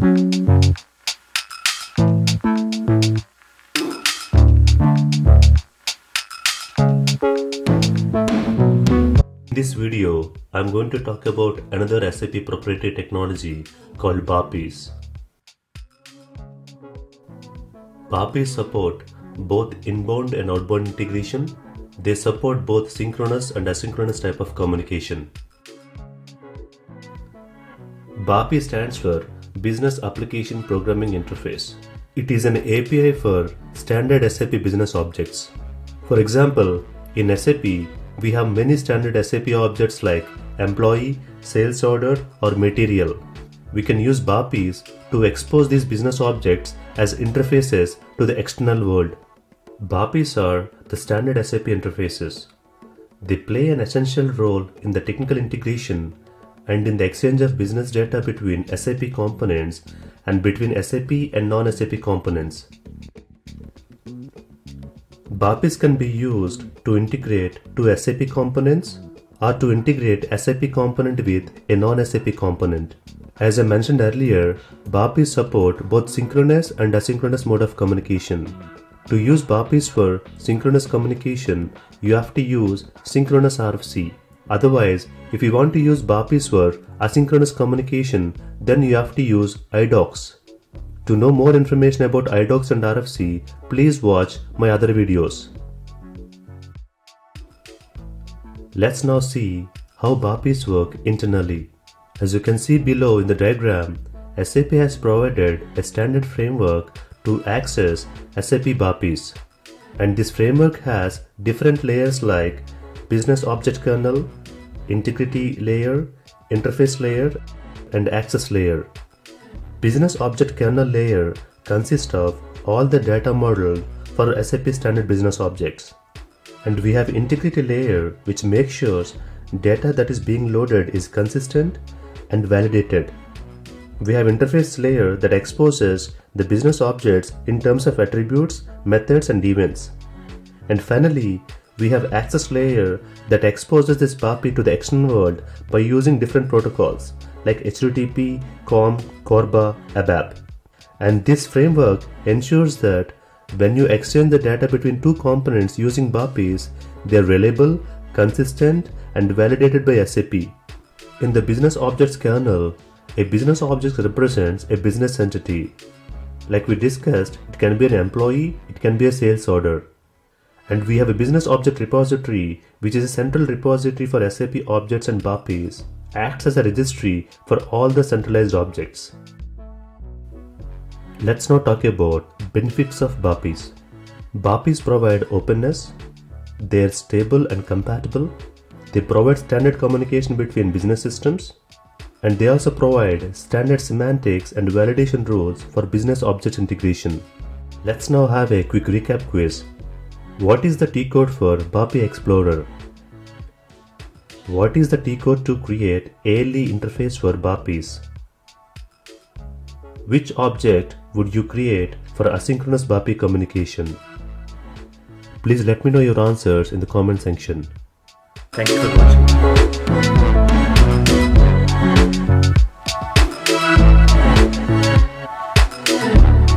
In this video, I'm going to talk about another SAP proprietary technology called BAPIs. BAPIs support both inbound and outbound integration. They support both synchronous and asynchronous type of communication. BAPI stands for Business Application Programming Interface. It is an API for standard SAP business objects. For example, in SAP, we have many standard SAP objects like employee, sales order, or material. We can use BAPIs to expose these business objects as interfaces to the external world. BAPIs are the standard SAP interfaces. They play an essential role in the technical integration and in the exchange of business data between SAP components and between SAP and non SAP components. BAPIs can be used to integrate two SAP components or to integrate SAP component with a non-SAP component. As I mentioned earlier, BAPIs support both synchronous and asynchronous mode of communication. To use BAPIs for synchronous communication, you have to use synchronous RFC. Otherwise, if you want to use BAPIs for asynchronous communication, then you have to use iDocs. To know more information about iDocs and RFC, please watch my other videos. Let's now see how BAPIs work internally. As you can see below in the diagram, SAP has provided a standard framework to access SAP BAPIs. And this framework has different layers like business object kernel, integrity layer, interface layer, and access layer. Business object kernel layer consists of all the data model for SAP standard business objects. And we have integrity layer which makes sure data that is being loaded is consistent and validated. We have interface layer that exposes the business objects in terms of attributes, methods and events. And finally, we have access layer that exposes this BAPI to the external world by using different protocols like HTTP, COM, CORBA, ABAP. And this framework ensures that when you exchange the data between two components using BAPIs, they are reliable, consistent, and validated by SAP. In the business objects kernel, a business object represents a business entity. Like we discussed, it can be an employee, it can be a sales order. And we have a business object repository, which is a central repository for SAP objects and BAPIs, acts as a registry for all the centralized objects. Let's now talk about benefits of BAPIs. BAPIs provide openness, they are stable and compatible, they provide standard communication between business systems, and they also provide standard semantics and validation rules for business object integration. Let's now have a quick recap quiz. What is the T-code for BAPI Explorer? What is the T-code to create ALE interface for BAPIs? Which object would you create for asynchronous BAPI communication? Please let me know your answers in the comment section. Thank you for watching.